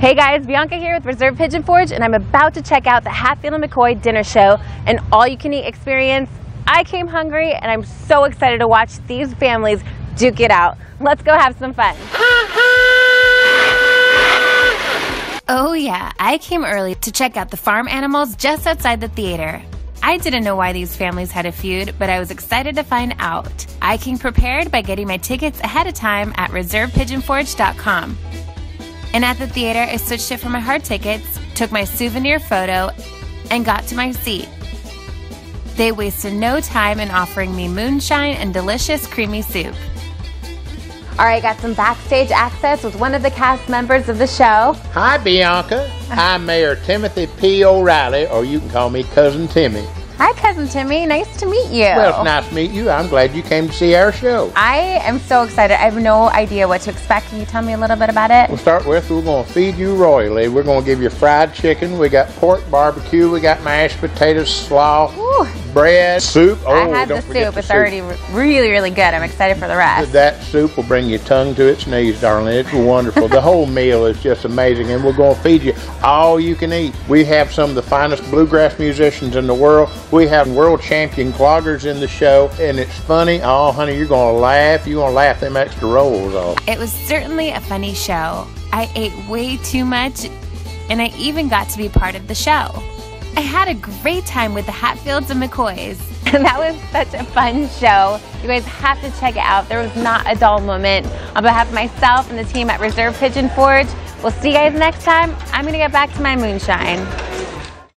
Hey guys, Bianca here with Reserve Pigeon Forge, and I'm about to check out the Hatfield and McCoy dinner show and all you can eat experience. I came hungry and I'm so excited to watch these families duke it out. Let's go have some fun. Oh, yeah, I came early to check out the farm animals just outside the theater. I didn't know why these families had a feud, but I was excited to find out. I came prepared by getting my tickets ahead of time at reservepigeonforge.com. And at the theater, I switched it for my hard tickets, took my souvenir photo, and got to my seat. They wasted no time in offering me moonshine and delicious creamy soup. All right, got some backstage access with one of the cast members of the show. Hi, Bianca. I'm Mayor Timothy P. O'Reilly, or you can call me Cousin Timmy. Hi, Cousin Timmy. Nice to meet you. Well, it's nice to meet you. I'm glad you came to see our show. I am so excited. I have no idea what to expect. Can you tell me a little bit about it? We'll start with we're going to feed you royally. We're going to give you fried chicken. We got pork barbecue. We got mashed potatoes, slaw, Ooh, bread, soup. Oh, I had the don't forget soup. the It's already really, really good. I'm excited for the rest. That soup will bring your tongue to its knees, darling. It's wonderful. the whole meal is just amazing, and we're going to feed you all you can eat. We have some of the finest bluegrass musicians in the world. We have world champion cloggers in the show, and it's funny. Oh, honey, you're going to laugh. You're going to laugh them extra rolls off. It was certainly a funny show. I ate way too much, and I even got to be part of the show. I had a great time with the Hatfields and McCoys. And that was such a fun show. You guys have to check it out. There was not a dull moment. On behalf of myself and the team at Reserve Pigeon Forge, we'll see you guys next time. I'm going to get back to my moonshine.